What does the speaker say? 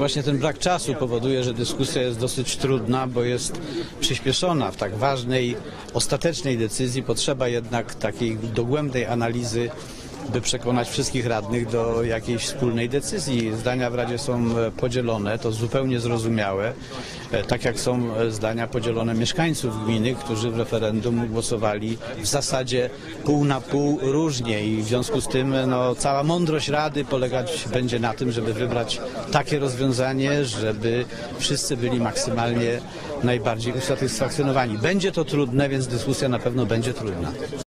Właśnie ten brak czasu powoduje, że dyskusja jest dosyć trudna, bo jest przyspieszona w tak ważnej, ostatecznej decyzji. Potrzeba jednak takiej dogłębnej analizy, by przekonać wszystkich radnych do jakiejś wspólnej decyzji. Zdania w Radzie są e, podzielone, to zupełnie zrozumiałe, E, tak jak są e, zdania podzielone mieszkańców gminy, którzy w referendum głosowali w zasadzie pół na pół różnie i w związku z tym no, cała mądrość Rady polegać będzie na tym, żeby wybrać takie rozwiązanie, żeby wszyscy byli maksymalnie najbardziej usatysfakcjonowani. Będzie to trudne, więc dyskusja na pewno będzie trudna.